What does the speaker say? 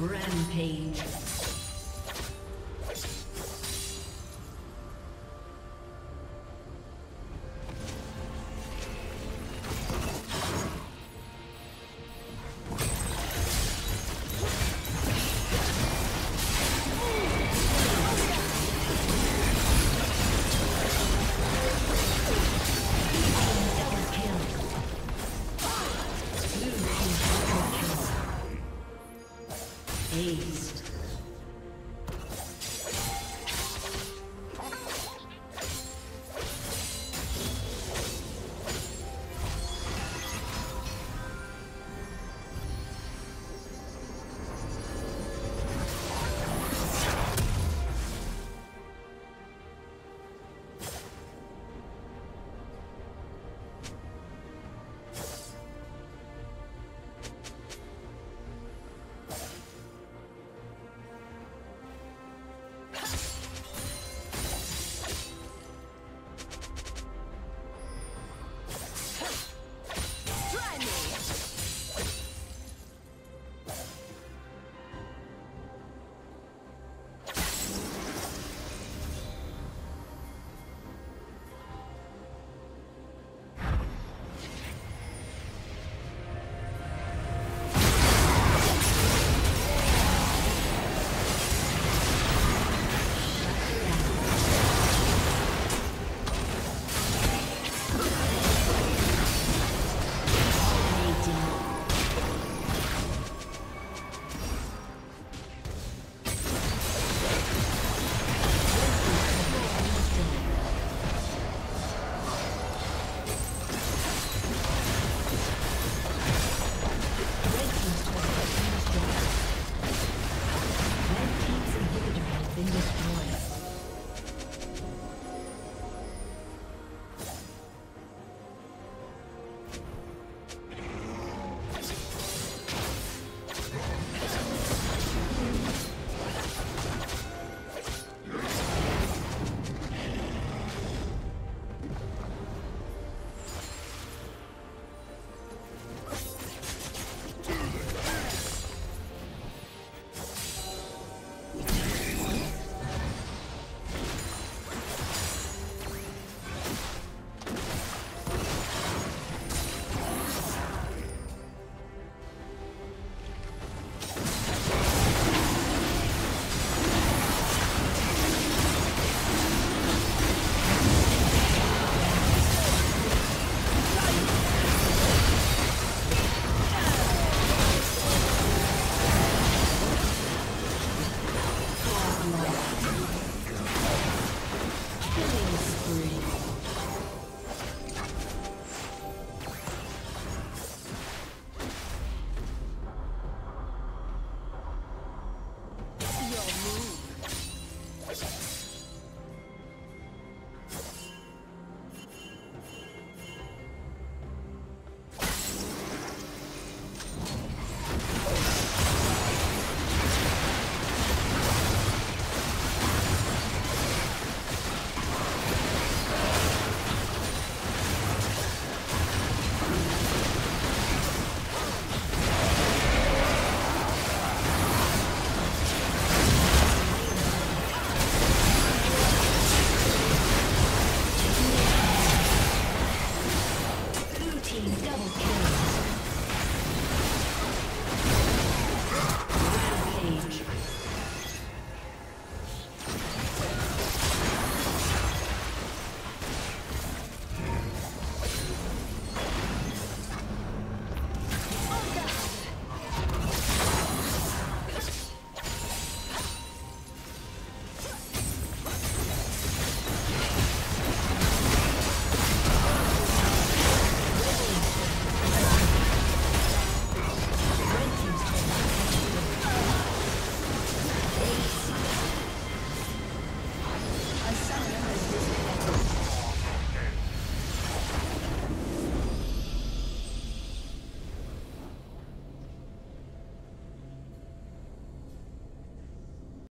Rampage.